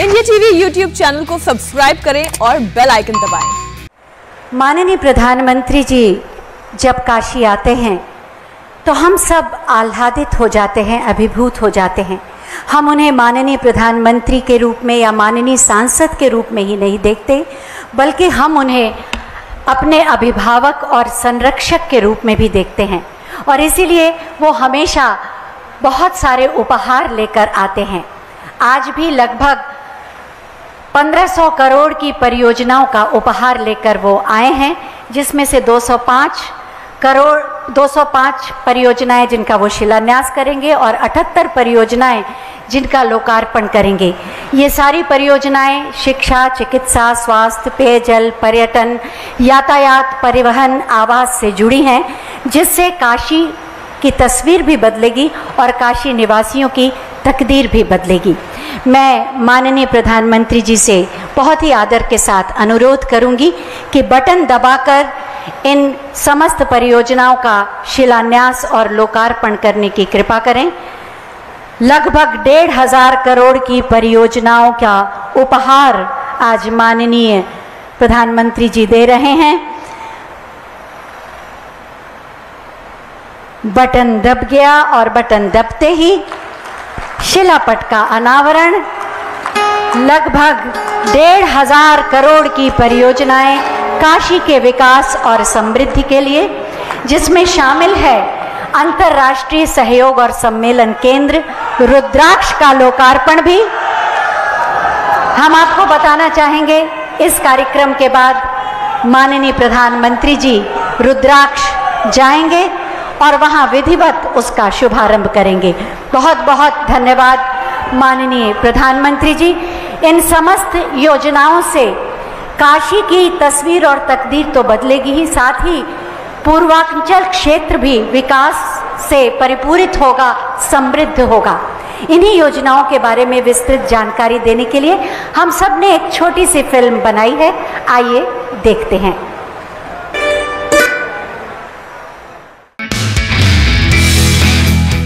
India TV YouTube channel को subscribe करें और बेल आइकन दबाएँ। माननीय प्रधानमंत्री जी, जब काशी आते हैं तो हम सब आह्लादित हो जाते हैं, अभिभूत हो जाते हैं। हम उन्हें माननीय प्रधानमंत्री के रूप में या माननीय सांसद के रूप में ही नहीं देखते, बल्कि हम उन्हें अपने अभिभावक और संरक्षक के रूप में भी देखते हैं। और इसीलिए वो हमेशा बहुत सारे उपहार लेकर आते हैं। आज भी लगभग 1500 करोड़ की परियोजनाओं का उपहार लेकर वो आए हैं, जिसमें से 205 करोड़ 205 परियोजनाएँ जिनका वो शिलान्यास करेंगे और 78 परियोजनाएँ जिनका लोकार्पण करेंगे। ये सारी परियोजनाएँ शिक्षा, चिकित्सा, स्वास्थ्य, पेयजल, पर्यटन, यातायात, परिवहन, आवास से जुड़ी हैं, जिससे काशी की तस्वीर भी बदलेगी और काशी निवासियों की तकदीर भी बदलेगी। मैं माननीय प्रधानमंत्री जी से बहुत ही आदर के साथ अनुरोध करूँगी कि बटन दबाकर इन समस्त परियोजनाओं का शिलान्यास और लोकार्पण करने की कृपा करें। लगभग डेढ़ हज़ार करोड़ की परियोजनाओं का उपहार आज माननीय प्रधानमंत्री जी दे रहे हैं। बटन दब गया और बटन दबते ही शिलापट का अनावरण। लगभग डेढ़ हज़ार करोड़ की परियोजनाएँ काशी के विकास और समृद्धि के लिए, जिसमें शामिल है अंतर्राष्ट्रीय सहयोग और सम्मेलन केंद्र, रुद्राक्ष का लोकार्पण भी। हम आपको बताना चाहेंगे, इस कार्यक्रम के बाद माननीय प्रधानमंत्री जी रुद्राक्ष जाएँगे। और वहाँ विधिवत उसका शुभारंभ करेंगे। बहुत बहुत धन्यवाद माननीय प्रधानमंत्री जी। इन समस्त योजनाओं से काशी की तस्वीर और तकदीर तो बदलेगी ही, साथ ही पूर्वांचल क्षेत्र भी विकास से परिपूरित होगा, समृद्ध होगा। इन्हीं योजनाओं के बारे में विस्तृत जानकारी देने के लिए हम सबने एक छोटी सी फ़िल्म बनाई है। आइए देखते हैं।